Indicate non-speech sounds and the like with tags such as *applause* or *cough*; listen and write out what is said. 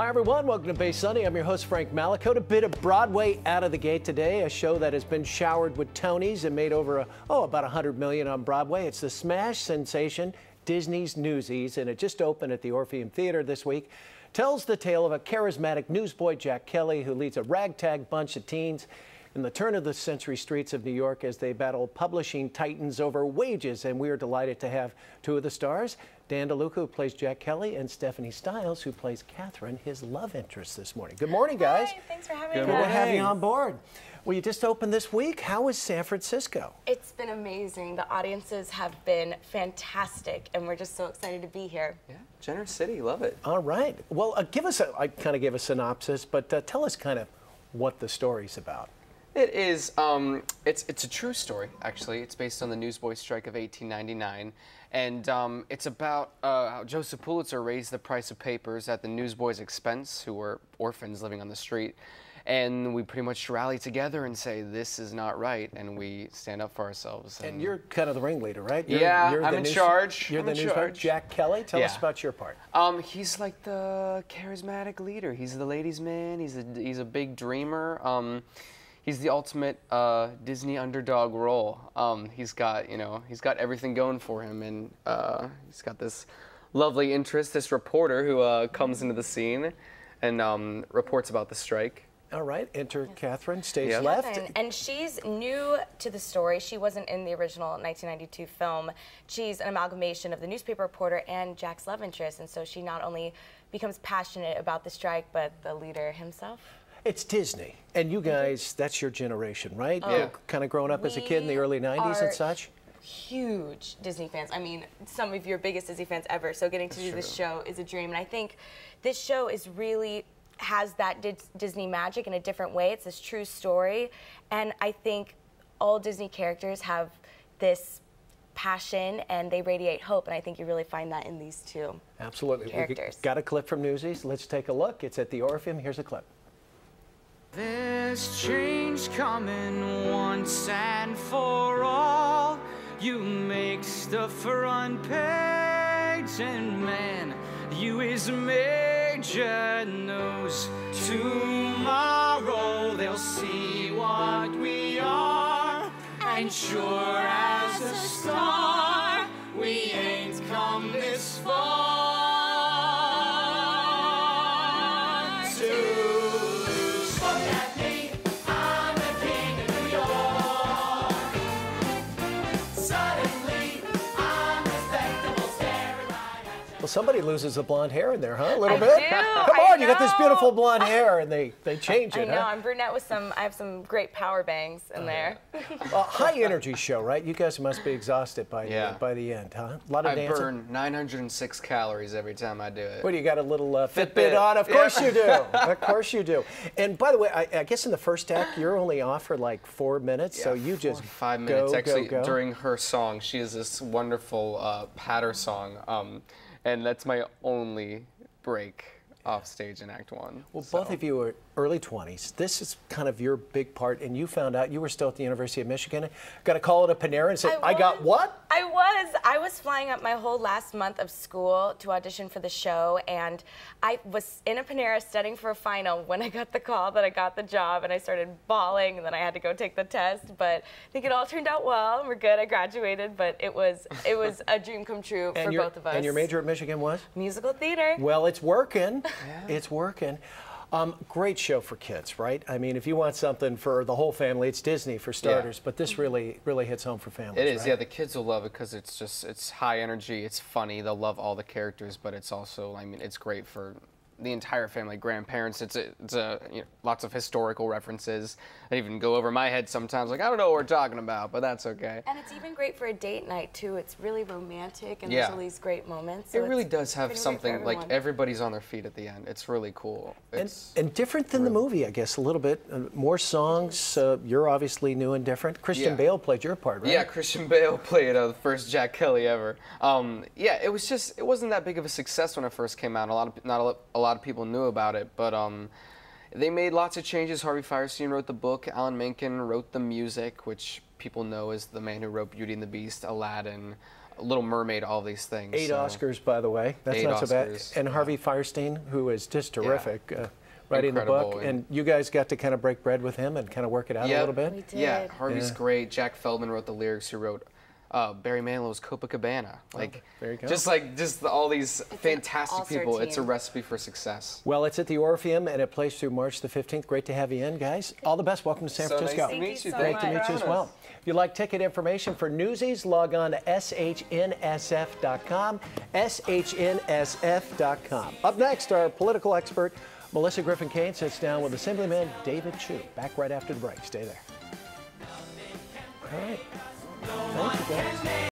Hi, everyone. Welcome to Bay Sunday. I'm your host, Frank Mallicoat. A bit of Broadway out of the gate today, a show that has been showered with Tonys and made over, a, oh, about 100 million on Broadway. It's the smash sensation Disney's Newsies, and it just opened at the Orpheum Theater this week. Tells the tale of a charismatic newsboy, Jack Kelly, who leads a ragtag bunch of teens in the turn of the century streets of New York as they battle publishing titans over wages. And we are delighted to have two of the stars, Dan DeLuca, who plays Jack Kelly, and Stephanie Styles, who plays Katherine, his love interest this morning. Good morning, guys. Hi, thanks for having Good me. to have you on board. Well, you just opened this week. How is San Francisco? It's been amazing. The audiences have been fantastic, and we're just so excited to be here. Yeah, generous city, love it. All right. Well, uh, give us a, I kind of gave a synopsis, but uh, tell us kind of what the story's about. It is. Um, it's it's a true story. Actually, it's based on the newsboy strike of 1899, and um, it's about uh, how Joseph Pulitzer raised the price of papers at the newsboys' expense, who were orphans living on the street. And we pretty much rally together and say this is not right, and we stand up for ourselves. And you're kind of the ringleader, right? You're, Yeah, you're I'm in news- charge. You're I'm the news charge. Jack Kelly, tell us about your part. Um, he's like the charismatic leader. He's the ladies' man. He's a he's a big dreamer. He's the ultimate uh, Disney underdog role. Um, he's got you know he's got everything going for him, and uh, he's got this lovely interest, this reporter who uh, comes into the scene and um, reports about the strike. All right, enter Katherine, stage Yeah. left. And, and she's new to the story. She wasn't in the original 1992 film. She's an amalgamation of the newspaper reporter and Jack's love interest, and so she not only becomes passionate about the strike, but the leader himself. It's Disney, and you guys, that's your generation, right? Yeah. Kind of growing up as a kid in the early 90s and such? huge Disney fans. I mean, some of your biggest Disney fans ever. So getting to do this show is a dream. And I think this show is really has that Dis- Disney magic in a different way. It's this true story. And I think all Disney characters have this passion and they radiate hope. And I think you really find that in these two. Absolutely. We got a clip from Newsies. Let's take a look. It's at the Orpheum. Here's a clip. There's change coming once and for all. You make the front page, and man, you is major news. Tomorrow they'll see what we are, and sure as a star, we ain't come this far. Somebody loses the blonde hair in there, huh? A little I bit? do, *laughs* Come I on, you got this beautiful blonde *laughs* hair, and they, they change I it, know, huh? I'm brunette with some, I have some great power bangs in there. *laughs* Well, high energy show, right? You guys must be exhausted by, Yeah. the, by the end, huh? A lot of I dancing. burn 906 calories every time I do it. What do you got a little uh, Fitbit, Fitbit. on? Of Yeah. course you do. of course you do. And by the way, I, I guess in the first act you're only off for like four minutes, so you four just five minutes. go, Actually, go. during her song, she has this wonderful uh, patter song, um, and that's my only break off stage in Act One. Well, so. both of you are early 20s. This is kind of your big part, and you found out you were still at the University of Michigan. Got to call it a Panera and say, I, got what? I was. I was flying up my whole last month of school to audition for the show, and I was in a Panera studying for a final when I got the call that I got the job, and I started bawling, and then I had to go take the test. But I think it all turned out well. We're good. I graduated, but it was it was a dream come true for your, both of us. And your major at Michigan was? musical theater. Well, it's working. It's working. Um, great show for kids, right? I mean, if you want something for the whole family, it's Disney for starters, but this really, really hits home for families. It is, right? yeah. The kids will love it because it's just it's high energy, it's funny. They'll love all the characters, but it's also, I mean, it's great for the entire family, grandparents. It's a, it's a you know, lots of historical references. They even go over my head sometimes. Like I don't know what we're talking about, but that's okay. And it's even great for a date night too. It's really romantic, and Yeah. there's all these great moments. It really does have pretty great for something like everybody's on their feet at the end. It's really cool. And, It's, and different than the movie, I guess, a little bit. Uh, more songs. Uh, you're obviously new and different. Christian Yeah. Bale played your part, right? Yeah, Christian Bale *laughs* played uh, the first Jack Kelly ever. Um, yeah, it was just it wasn't that big of a success when it first came out. A lot of not a, lot- a lot of people knew about it, but um, they made lots of changes. Harvey Fierstein wrote the book. Alan Menken wrote the music, which people know as the man who wrote Beauty and the Beast, Aladdin, Little Mermaid, all these things. Eight so- Oscars, by the way. That's Eight not so bad. Oscars, And Harvey Fierstein, who is just terrific, uh, writing the book. and- And you guys got to kind of break bread with him and kind of work it out a Yeah. little bit. We Yeah. Harvey's Yeah. great. Jack Feldman wrote the lyrics. Who wrote uh, Barry Manilow's Copacabana? Like, there you go. just like just all these fantastic all-star people. It's a recipe for success. Well, it's at the Orpheum and it plays through March the 15th. Great to have you in, guys. All the best. Welcome to San So nice Francisco. to Thank meet you you. so Great much. to meet you as well. If you'd like ticket information for Newsies, log on to shnsf.com, shnsf.com. Up next, our political expert, Melissa Griffin Caen, sits down with Assemblyman David Chiu. Back right after the break. Stay there. All right. Thank you, guys.